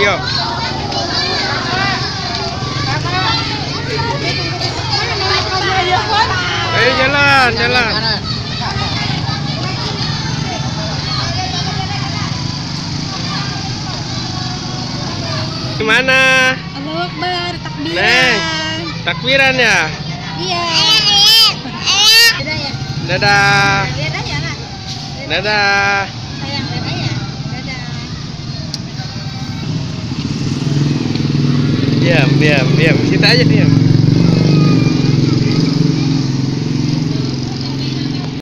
Iya. Ayo eh, jalan, jalan. Gimana? Allahu Akbar, takbiran. Neng, takbiran ya? Iya. Dadah ya. Dadah. Dadah. Diam, diam, diam. Situ aja diam.